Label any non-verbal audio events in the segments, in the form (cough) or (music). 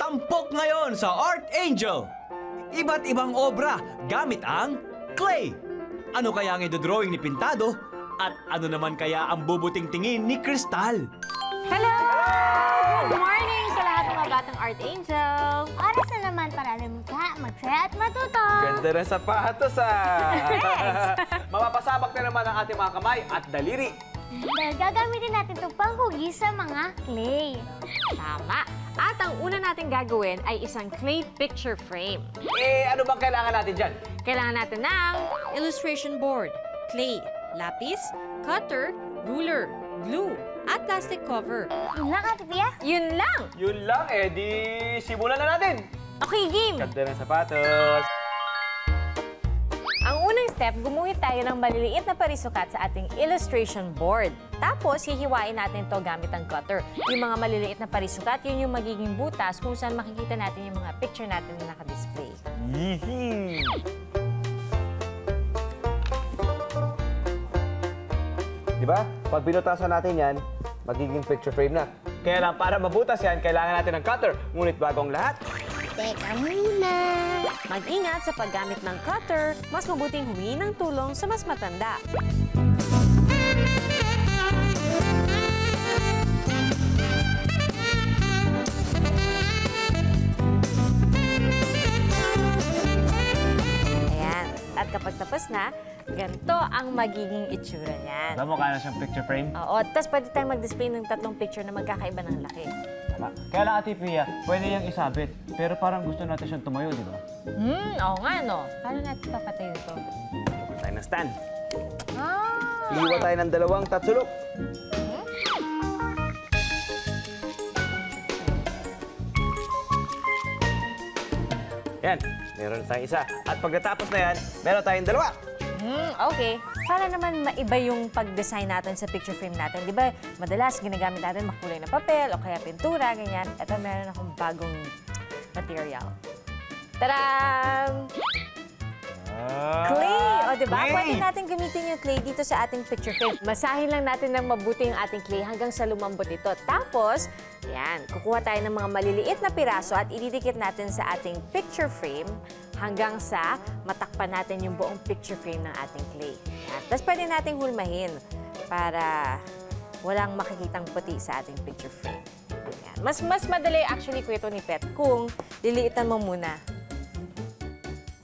Tampok ngayon sa Art Angel. Iba't ibang obra gamit ang clay. Ano kaya ang idodrawing ni Pintado? At ano naman kaya ang bubuting tingin ni Kristal? Hello! Good morning sa lahat ng mga batang Art Angel! Oras na naman para lumika, mag-try at matuto. Ganda ng sapatos ah! Thanks! (laughs) Mapapasabak na naman ang ating mga kamay at daliri. Dahil gagamitin natin itong panghugis sa mga clay. Tama! At ang una natin gagawin ay isang clay picture frame. Eh, ano bang kailangan natin dyan? Kailangan natin ng illustration board, clay, lapis, cutter, ruler, glue, at plastic cover. Yun lang, Ate Pia. yun lang! Yun lang, eh di simulan na natin. Okay, game! Ganda ng sapatos. Step, gumuhit tayo ng maliliit na parisukat sa ating illustration board. Tapos, hihiwain natin to gamit ang cutter. Yung mga maliliit na parisukat, yun yung magiging butas kung saan makikita natin yung mga picture natin na nakadisplay. Yee! Di ba? Pag binutasan natin yan, magiging picture frame na. Kaya lang, para mabutas yan, kailangan natin ng cutter. Ngunit bago ang lahat, Teka muna. Mag-ingat sa paggamit ng cutter, mas mabuting humingi ng tulong sa mas matanda. Ayan. At kapag tapos na, ganito ang magiging itsura niyan. alam mo kaya na siyang picture frame? Oo, tapos pwede tayong mag-display ng tatlong picture na magkakaiba ng laki. Tama. Kaya lang, Ate Pia, pwede niyang isabit. Pero parang gusto natin siyang tumayo, di ba? Hmm, oo nga no. Paano natin papatayo ito? Tukoy tayo ng stand. Ah! Iiwa tayo ng dalawang tatsulok. Yan, meron tayong isa. At pagkatapos na yan, meron tayong dalawa. Hmm, okay. Para naman maiba yung pag-design natin sa picture frame natin. Di ba, madalas ginagamit natin makulay na papel o kaya pintura, ganyan. Ito, meron akong bagong material. Tadam! Clay! O, di ba? Clay! Pwede natin gamitin yung clay dito sa ating picture frame. Masahin lang natin ng mabuti yung ating clay hanggang sa lumambot ito. Tapos, yan, kukuha tayo ng mga maliliit na piraso at ididikit natin sa ating picture frame hanggang sa matakpan natin yung buong picture frame ng ating clay. Yan. Tapos pwede nating hulmahin para walang makikitang puti sa ating picture frame. Yan. Mas mas madali actually ko ito ni Pet kung liliitan mo muna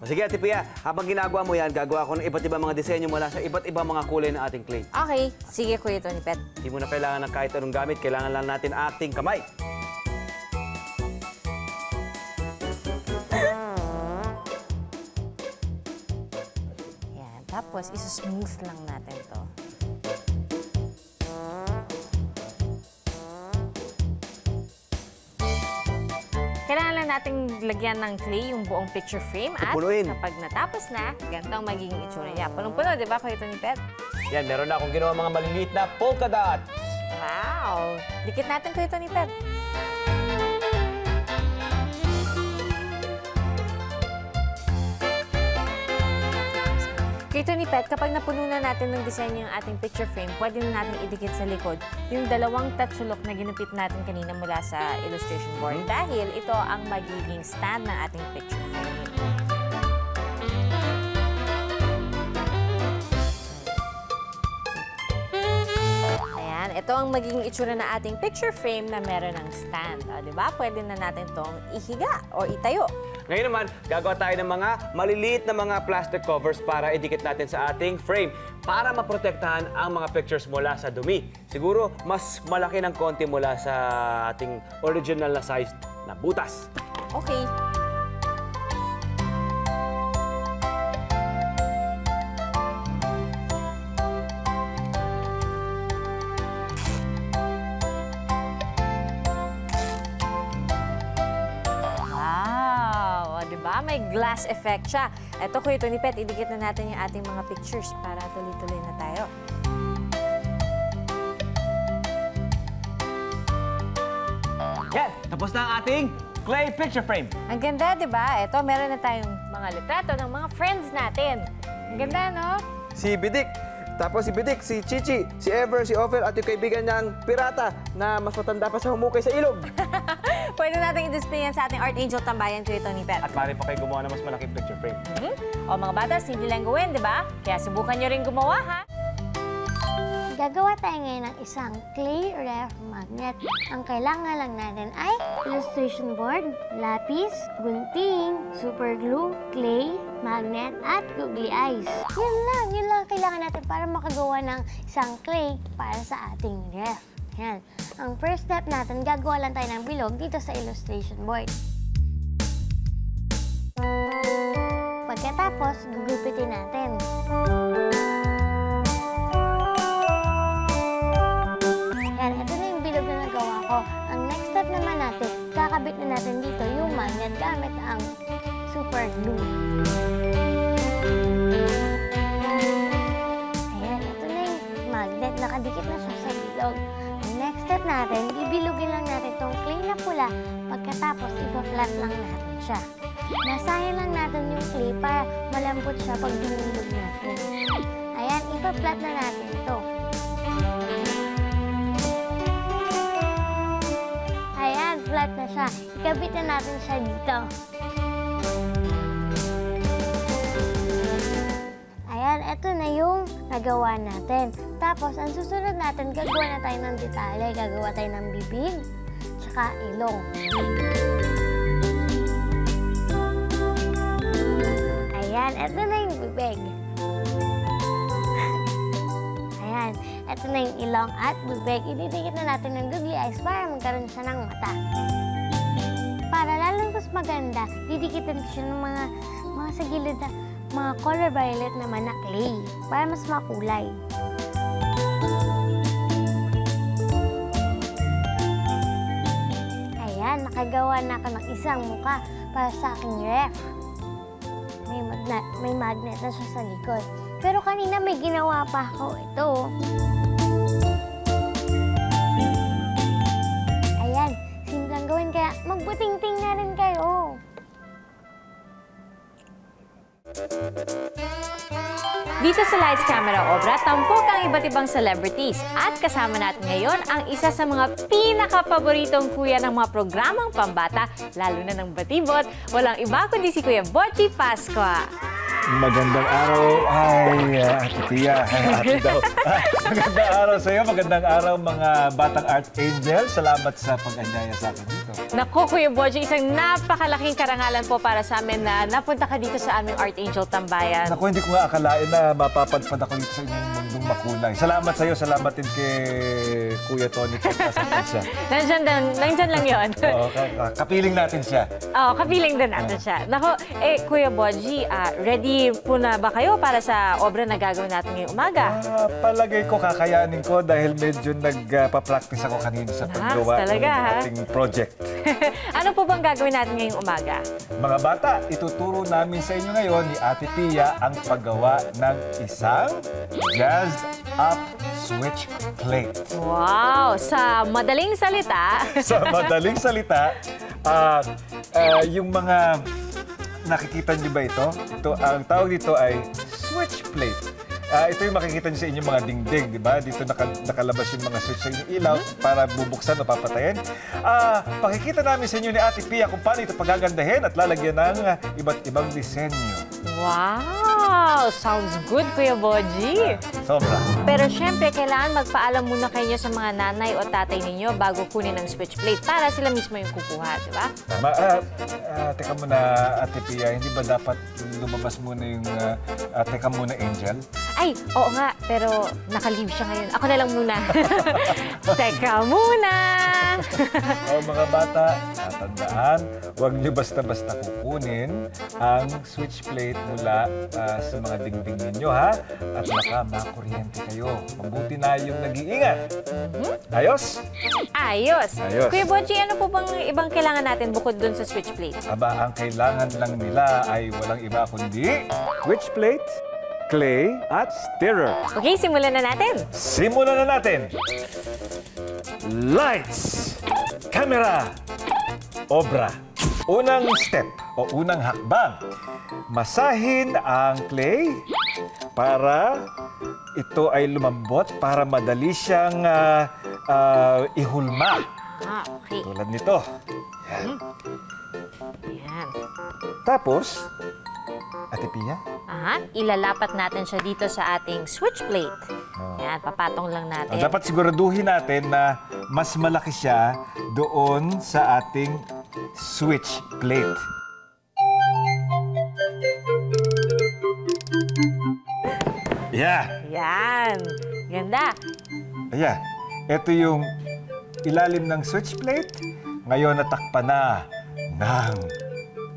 sige, Ate Pia, habang ginagawa mo yan, gagawa ko ng iba't ibang mga disenyo mula sa iba't ibang mga kulay ng ating clay. Okay, sige Kuya Tony Pet. Hindi mo na kailangan ng kahit anong gamit, kailangan lang natin ating kamay. Yan, tapos isusmooth lang natin to. Nating lagyan ng clay yung buong picture frame at Pupunuin. kapag natapos na, ganito ang magiging itsura niya. Punong-puno, di ba, Kuya Tony Pet? Yan, meron na akong ginawa mga maliliit na polka dot. Wow! Dikit natin, Kuya Tony Pet. Kuya Tony Pet, kapag napuno na natin ng disenyo yung ating picture frame, pwede na natin idikit sa likod yung dalawang tatsulok na ginupit natin kanina mula sa illustration board dahil ito ang magiging stand ng ating picture frame. Ayan, ito ang magiging itsura na ating picture frame na meron ng stand. O, di ba? Pwede na natin tong ihiga o itayo. Ngayon naman, gagawa tayo ng mga maliliit na mga plastic covers para idikit natin sa ating frame para maprotektahan ang mga pictures mula sa dumi. Siguro, mas malaki ng konti mula sa ating original na size na butas. Okay. May glass effect siya. Ito, Kuya Tony Pet, idikit na natin yung ating mga pictures para tuloy-tuloy na tayo. Yan! Tapos na ang ating clay picture frame. Ang ganda, di ba? Ito, meron na tayong mga litrato ng mga friends natin. Ang ganda, no? Si Bidik, tapos si Bidik, si Chichi, si Ever, si Ofer, at yung kaibigan niyang pirata na mas matanda pa sa humukay sa ilog. (laughs) Pwede natin i-display yan sa ating Art Angel tambayan, Kuya Tony Pet. At maaari pa kayo gumawa ng mas malaking picture frame. O mga bata, simple lang gawin, di ba? Kaya subukan nyo rin gumawa, ha? Gagawa tayo ngayon ng isang clay ref magnet. Ang kailangan lang natin ay illustration board, lapis, gunting, super glue, clay, magnet, at googly eyes. Yun lang, yun lang ang kailangan natin para makagawa ng isang clay para sa ating ref. Yan. Ang first step natin, gagawa lang tayo ng bilog dito sa illustration board. Pagkatapos, gugupitin natin. Yan, ito na yung bilog na nagawa ko. Ang next step naman natin, kakabit na natin dito yung magnet gamit ang super glue. Ayan, ito na yung magnet. Nakadikit na siya sa bilog. Step natin, bibilugin lang natin tong clay na pula. Pagkatapos, ipa-flat lang natin siya. Masahin lang natin yung clay para malambot siya pag binulog natin. Ayan, ipa-flat na natin ito. Ayan, flat na siya. Ikabit na natin siya dito. Ayan, eto na yung nagawa natin. Tapos, ang susunod natin, gagawa na tayo ng detalye. Gagawa tayo ng bibig, tsaka ilong. Ayan, eto na yung bibig. (laughs) Ayan, eto na yung ilong at bibig. Ididikit na natin ng googly eyes para magkaroon siya ng mata. Para lalong mas maganda, didikitan siya ng mga, mga sa gilid na mga color violet naman na clay para mas makulay. Ayan, nakagawa na ako ng isang muka para sa aking ref. May magnet, may magnet na siya sa likod. Pero kanina may ginawa pa ako. Ito. Ayan, simpleng gawin kaya magbuting-ting na rin kayo. Dito sa Lights Camera Obra, tampok ang iba't ibang celebrities. At kasama natin ngayon ang isa sa mga pinaka-paboritong kuya ng mga programang pambata, lalo na ng batibot. Walang iba kundi si Kuya Bochi Pasqua. Magandang araw. Ay, uh, Ate Tia. Ate daw. (laughs) Ah, magandang araw sa iyo. Magandang araw mga batang art angel. Salamat sa pag-anyaya sa akin dito. Naku, Kuya Bochi, isang napakalaking karangalan po para sa amin na napunta ka dito sa aming Art Angel Tambayan. Naku, hindi ko nga akalain na mapapadpad ako dito sa inyong mundong makulay. Salamat sa iyo. Salamat din kay Kuya Tony Pagkasakin siya. (laughs) Nandyan, lang, yun. (laughs) Oo, ka- ka- kapiling natin siya. Oo, kapiling din natin siya. Nako, eh, Kuya Boji, ah, ready po na ba kayo para sa obra na gagawin natin ngayong umaga? Ah, palagay ko kakayanin ko dahil medyo nagpa-practice ako kanina sa paggawa ng ating project. (laughs) ano po bang gagawin natin ngayong umaga? Mga bata, ituturo namin sa inyo ngayon ni Ate Pia ang paggawa ng isang jazzed up switch plate. Wow! Sa madaling salita, sa madaling salita, (laughs) ah, ah, yung mga nakikita niyo ba ito? Ito ang tawag dito ay switch plate. Ah, ito yung makikita niyo sa inyong mga dingding, di ba? Dito naka, nakalabas yung mga switch sa inyong ilaw para bubuksan o papatayin. Ah, pakikita namin sa inyo ni Ate Pia kung paano ito pagagandahin at lalagyan ng iba't ibang disenyo. wow! Sounds good, Kuya Boji. Sobra. Pero syempre, kailangan magpaalam muna kayo sa mga nanay o tatay ninyo bago kunin ang switch plate para sila mismo yung kukuha, di ba? Tama. Ah, ah, teka muna, Ate Pia, hindi ba dapat lumabas muna yung ah, ah, teka muna, Angel? Ay, oo nga, pero naka-leave siya ngayon. Ako na lang muna. (laughs) Teka muna! O mga bata, tatandaan, huwag niyo basta-basta kukunin ang switch plate mula ah, sa mga dingding ninyo, ha? At baka makuryente kayo. Mabuti na yung nag-iingat. Ayos? Ayos! Ayos. Kuya Bonji, ano po bang ibang kailangan natin bukod dun sa switch plate? Aba, ang kailangan lang nila ay walang iba kundi switch plate, clay, at stirrer. Okay, simulan na natin. Simulan na natin! Lights! Camera! Obra! Unang step o unang hakbang. Masahin ang clay para ito ay lumambot para madali siyang ah, ah, ihulma. Ah, okay. Tulad nito. Yan. Tapos, Ate Pia, Aha, ilalapat natin siya dito sa ating switch plate. Yan, papatong lang natin. dapat siguraduhin natin na mas malaki siya doon sa ating switch plate. Yeah. Yan. Ganda. Ayan, ito yung ilalim ng switch plate. Ngayon natakpan na ng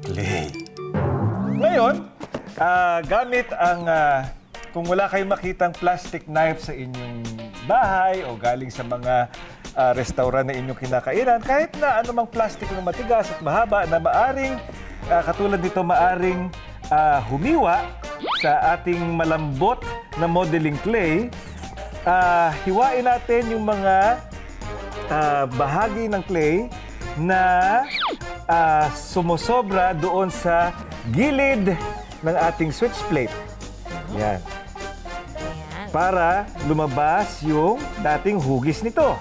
clay. Ngayon, ah, gamit ang, ah, kung wala kayong makitang plastic knife sa inyong bahay o galing sa mga ah, restaurant na inyong kinakainan, kahit na anumang plastic na matigas at mahaba na maaring, ah, katulad nito, maaring ah, humiwa sa ating malambot na modeling clay, ah, hiwain natin yung mga ah, bahagi ng clay na ah, sumusobra doon sa gilid ng ating switch plate. Yan. Para lumabas yung dating hugis nito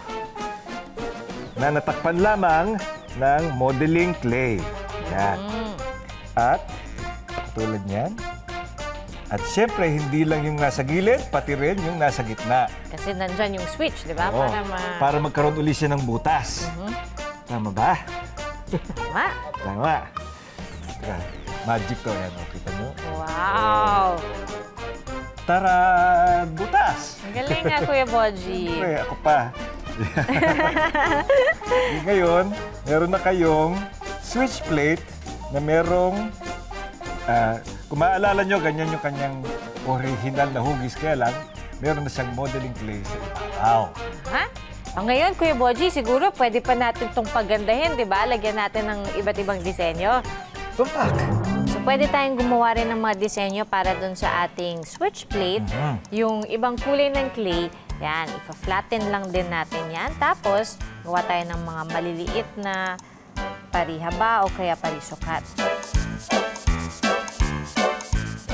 na natakpan lamang ng modeling clay. Yan. At tulad niyan. At syempre, hindi lang yung nasa gilid, pati rin yung nasa gitna. Kasi nandyan yung switch, di ba? Oo, Para ma... para magkaroon uli siya ng butas. Tama ba? Tama. (laughs) Tama. Magic to. Yan, o, kita mo. Wow! Tara! Butas! Ang galing nga, Kuya Boji. (laughs) Siyempre, ako pa. (laughs) Ngayon, meron na kayong switch plate na merong, ah, kung maaalala nyo, ganyan yung kanyang original na hugis. Kaya lang, meron na siyang modeling clay sa ibabaw. Ha? O ngayon, Kuya Boji, siguro pwede pa natin itong pagandahin, di ba? Lagyan natin ng iba't ibang disenyo. Tumpak! So, pwede tayong gumawa rin ng mga disenyo para dun sa ating switch plate. Yung ibang kulay ng clay, yan, ipa-flatten lang din natin yan. Tapos, gawa tayo ng mga maliliit na parihaba o kaya parisukat.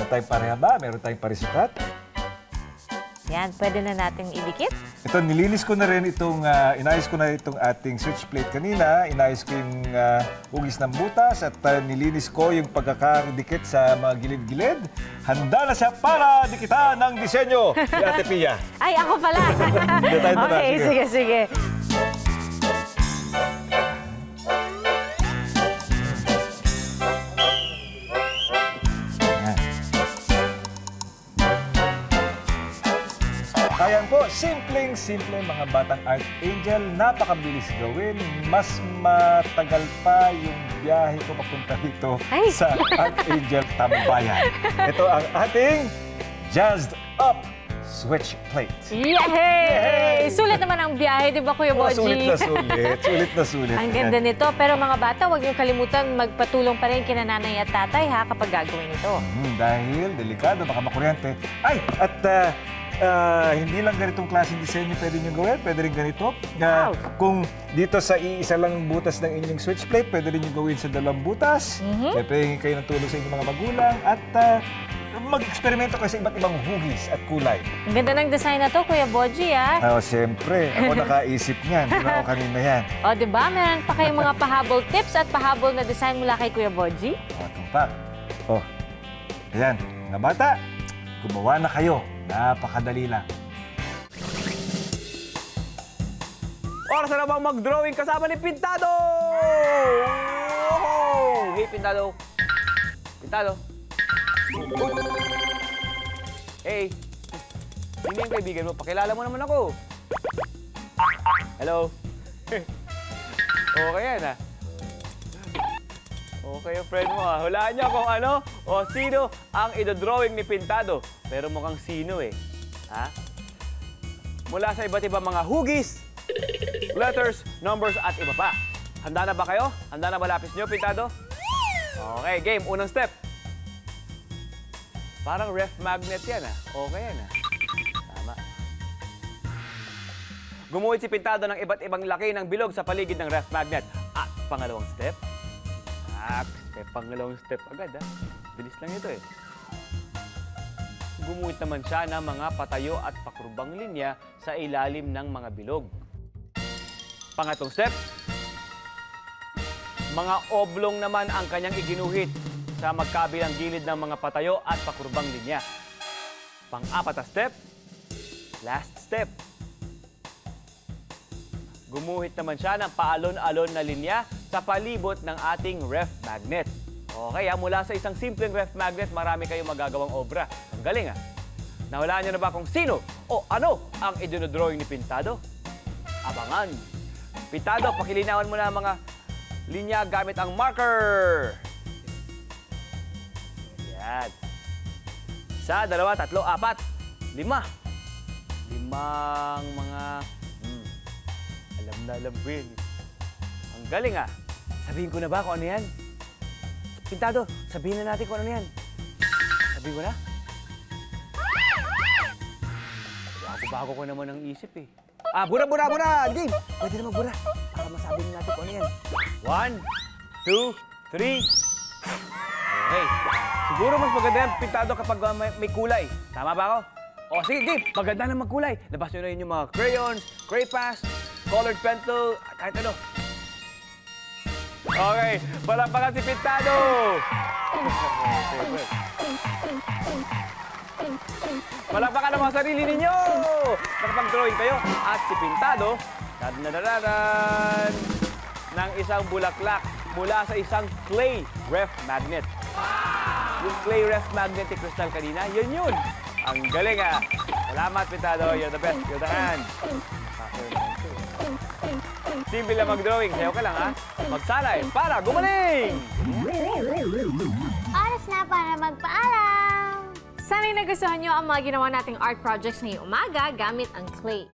Meron tayong parehaba, meron tayong parisukat. Yan, pwede na natin idikit. Ito, nilinis ko na rin itong, ah, inayos ko na itong ating switch plate kanina. Inayos ko yung ah, hugis ng butas at ah, nilinis ko yung pagkakadikit sa mga gilid-gilid. Handa na siya para dikitan ng disenyo ni Ate Pia. (laughs) Ay, ako pala! Okay, Sige. sige, simpleng-simple mga batang Art Angel. Napakabilis gawin. Mas matagal pa yung biyahe ko papunta dito Ay. sa Art Angel Tambayan. (laughs) Ito ang ating Jazzed Up Switch Plate. Yay! Sulit naman ang biyahe, di ba, Kuya Oh, Boji? sulit na sulit. Sulit na sulit. Ang ganda nito. Pero mga bata, huwag niyong kalimutan magpatulong pa rin kina nanay at tatay ha kapag gagawin ito. Hmm, dahil delikado, baka makuryente. Ay, at ah, ah, hindi lang ganitong klaseng disenyo pwede nyo gawin, pwede rin ganito. Ah, Wow. Kung dito sa iisa lang butas ng inyong switch plate, pwede rin nyo gawin sa dalawang butas. Mhm. Siyempre, hingi kayo ng tulong sa inyong mga magulang. At ah, mag-eksperimento kayo sa iba't ibang hugis at kulay. Ang ganda ng design na to, Kuya Boji, ha? Oh, siyempre, ako (laughs) nakaisip niyan. Hindi ako kanina yan. O, di ba? Meron pa kayong mga pahabol tips at pahabol na design mula kay Kuya Boji. O, tumpak. Oh, ayan, mga bata, gumawa na kayo. Napakadali lang. Oras na namang mag-drawing kasama ni Pintado! Oh! Hey, Pintado. Pintado. Hey. Hindi yung kaibigan mo. Pakilala mo naman ako. Hello. (laughs) okay yan, ah. Okay yung friend mo, ah. Hulaan niyo kung ano o sino ang idodrawing ni Pintado. Pero mukhang sino, eh. Ha? Mula sa iba't ibang mga hugis, letters, numbers, at iba pa. Handa na ba kayo? Handa na ba lapis nyo, Pintado? Okay, game. Unang step. Parang ref magnet yan, ah. Okay yan, ah. Tama. Gumuhit si Pintado ng iba't ibang laki ng bilog sa paligid ng ref magnet. At pangalawang step. Ah, step, pangalawang step agad, ah. Bilis lang ito, eh. Gumuhit naman siya ng mga patayo at pakrubang linya sa ilalim ng mga bilog. Pangatlong step, Mga oblong naman ang kanyang iginuhit sa magkabilang gilid ng mga patayo at pakurbang linya. Pang-apat step, last step. Gumuhit naman siya ng paalon-alon na linya sa palibot ng ating ref magnet. Okay, ah, mula sa isang simpleng ref magnet, marami kayong magagawang obra. Ang galing ah. Nawalaan niyo na ba kung sino o ano ang idinodrawing ni Pintado? Abangan. Pintado, pakilinawan mo na mga linya gamit ang marker. Yan. Isa, dalawa, tatlo, apat, lima. Limang mga... Hmm, alam na alam ko. Ang galing ah. Sabihin ko na ba kung ano yan? Pintado, sabihin na natin kung ano yan. Sabihin ko na? Bago-bago ko naman ang isip eh. Ah, bura, bura, bura! Game! Pwede naman bura. Para masabi na natin kung ano yan. One, two, three. Okay. Siguro mas maganda yung pintado kapag uh, may, may kulay. Tama ba ako? O sige, game! Maganda na magkulay. Labas nyo na yun yung mga crayons, cray colored pencil, kahit ano. Okay, palapakan si Pintado! Palapakan ang mga sarili ninyo! Nakapag-drawing kayo at si Pintado, dadadadadan, ng isang bulaklak mula sa isang clay ref magnet. Yung clay ref magnet ni Crystal kanina, yun yun. Ang galing ah. Salamat, Pintado. You're the best. You're the hand. Simple lang mag-drawing. Sayo ka lang ha. Magsalay para gumaling! Oras na para magpaalam! Sana'y nagustuhan nyo ang mga ginawa nating art projects ngayong umaga gamit ang clay.